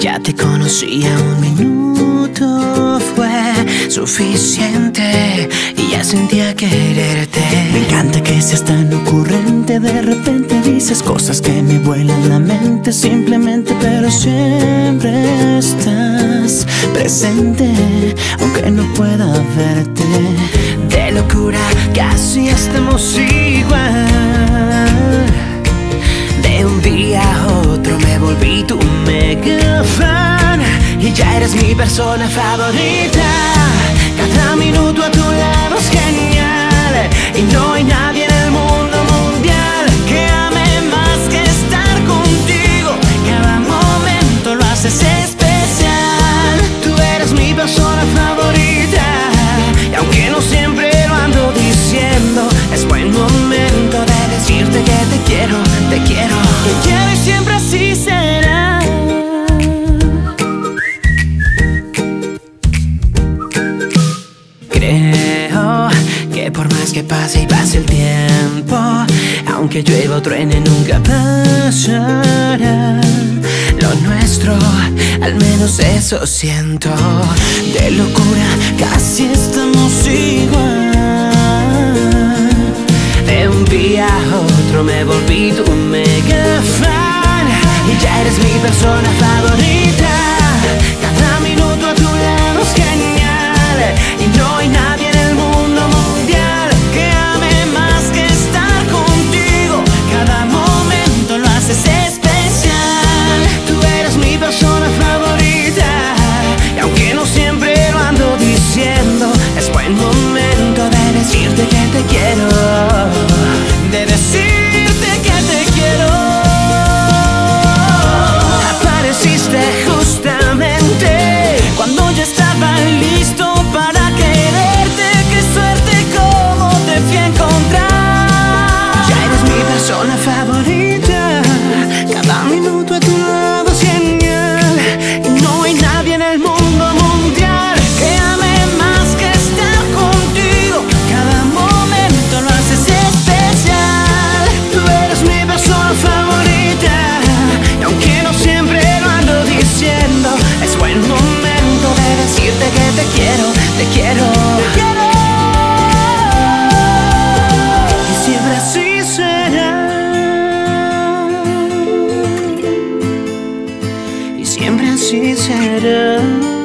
Ya te conocía un minuto fue suficiente y ya sentía quererte. Me encanta que seas tan ocurrente, de repente dices cosas que me vuelan la mente simplemente, pero siempre estás presente, aunque no pueda verte. De locura casi estamos igual. Eres mi persona favorita. Cada minuto a tu lado es genial y no hay nadie por más que pase y pase el tiempo, aunque llueva o truene nunca pasará. Lo nuestro, al menos eso siento. De locura casi estamos igual. De un día a otro me volví tu mega fan y ya eres mi persona favorita. Eres mi Siempre así será.